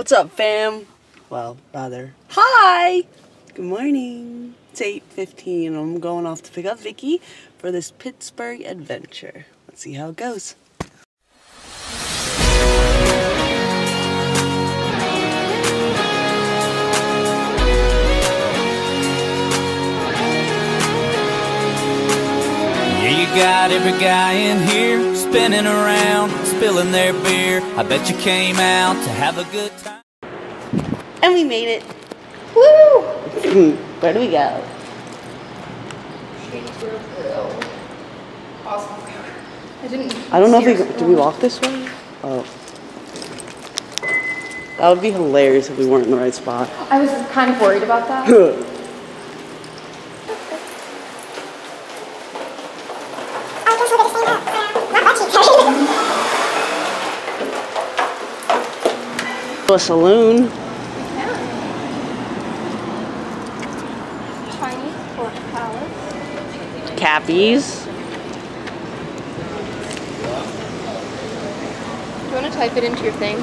What's up, fam? Well, rather, hi! Good morning. It's 8.15 and I'm going off to pick up Vicky for this Pittsburgh adventure. Let's see how it goes. Got every guy in here spinning around, spilling their beer. I bet you came out to have a good time. And we made it. Woo! Where do we go? Awesome. I didn't. I don't know if we, see do we walk this way? Oh. That would be hilarious if we weren't in the right spot. I was kind of worried about that. A saloon. Chinese pork palace. Cappies. Do you want to type it into your thing?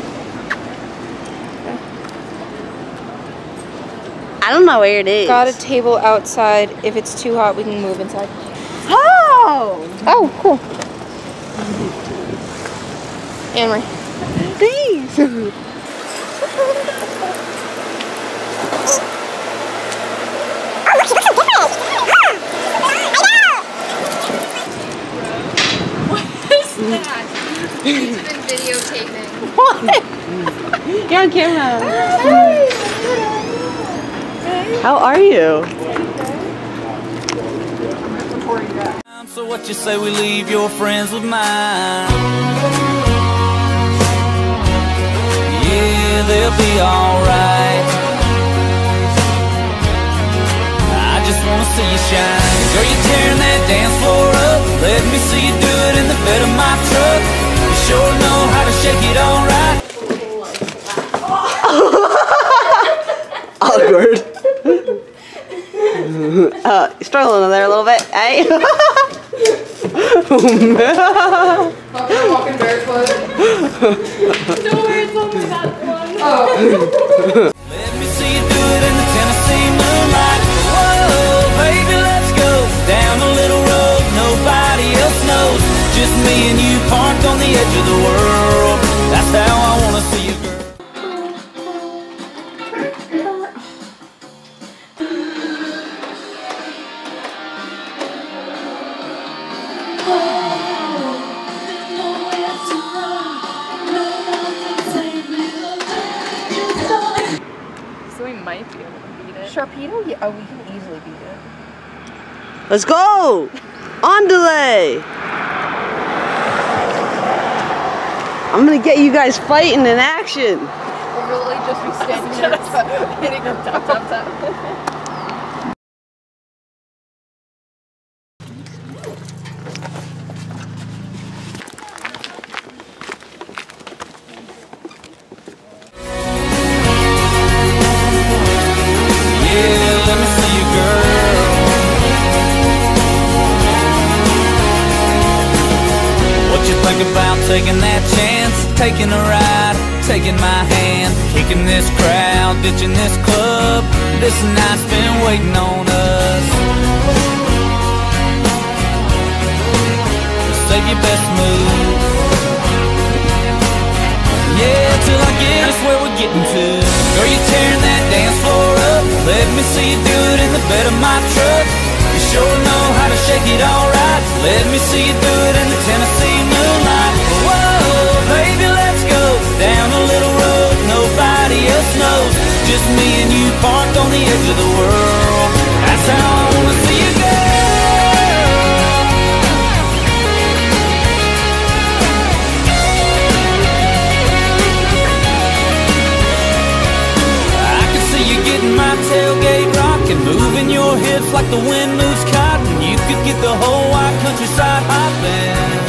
I don't know where it is. Got a table outside. If it's too hot, we can move inside. Oh! Oh, cool. Annamarie. Thanks. He's been videotaping. You're on camera. How are you? So what you say we leave your friends with mine? Yeah, they'll be alright. I just wanna see you shine. Girl, you're tearing that dance floor up. Let me see you do it in the bed of my truck. You sure know how to shake it alright. Awkward. uh, struggling there a little bit, eh? barefoot. Let me see you do it in the Tennessee moonlight. Whoa, baby, let's go down a little road nobody else knows. Just me and you parked on the edge of the world. Might be able to beat it. Sharpedo? Yeah, oh, we can easily beat it. Let's go! On delay! I'm gonna get you guys fighting in action. We'll really just be standing taking that chance? Taking a ride, taking my hand, kicking this crowd, ditching this club. This night's been waiting on us. Save your best move. Yeah, till I get us where we're getting to. Girl, you're tearing that dance floor up. Let me see you do it in the bed of my truck. You sure know how to shake it alright. Let me see you do it in the Tennessee Just me and you parked on the edge of the world. That's how I wanna see you go. I can see you getting my tailgate rocking, moving your hips like the wind moves cotton. You could get the whole wide countryside hopping.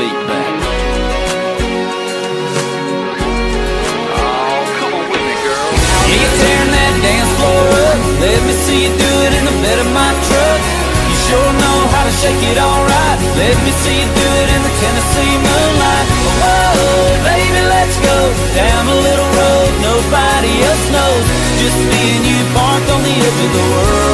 Beat back. Oh, me, you're tearing that dance floor up. Let me see you do it in the bed of my truck. You sure know how to shake it alright. Let me see you do it in the Tennessee moonlight. Whoa, baby, let's go down a little road nobody else knows. Just me and you parked on the edge of the world.